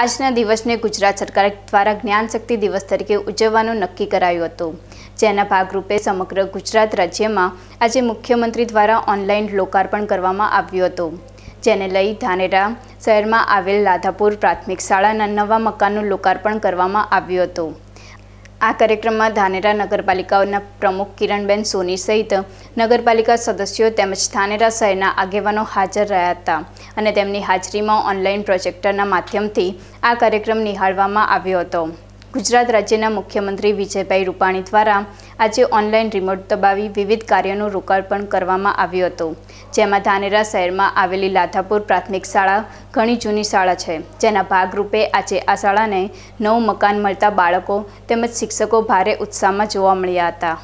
આજના દિવસને ગુજરાત સરકાર દ્વારા જ્ઞાનશક્તિ દિવસ તરીકે ઉજવવાનું નક્કી કરાયું હતું. જેના ભાગરૂપે સમગ્ર ગુજરાત રાજ્યમાં આજે મુખ્યમંત્રી દ્વારા ઓનલાઈન લોકાર્પણ કરવામાં આવ્યું હતું. જેને લઈ ધાનેરા શહેરમાં આવેલ લાધાપુર પ્રાથમિક શાળાના નવા મકાનનું લોકાર્પણ કરવામાં આવ્યું હતું. આ કાર્યક્રમમાં ધાનેરા નગરપાલિકાઓના પ્રમુખ કિરણબેન સોની સહિત નગરપાલિકા સદસ્યો તેમજ ધાનેરા શહેરના આગેવાનો હાજર રહ્યા હતા અને તેમની હાજરીમાં ઓનલાઈન પ્રોજેક્ટરના માધ્યમથી આ કાર્યક્રમ નિહાળવામાં આવ્યો હતો. ગુજરાત રાજ્યના મુખ્યમંત્રી વિજયભાઈ રૂપાણી દ્વારા આજે ઓનલાઈન રિમોટ દબાવી વિવિધ કાર્યોનું લોકાર્પણ કરવામાં આવ્યું હતું. જેમાં ધાનેરા શહેરમાં આવેલી લાધાપુર પ્રાથમિક શાળા ઘણી જૂની શાળા છે. જેના ભાગરૂપે આજે આ શાળાને નવું મકાન મળતા બાળકો તેમજ શિક્ષકો ભારે ઉત્સાહમાં જોવા મળ્યા હતા.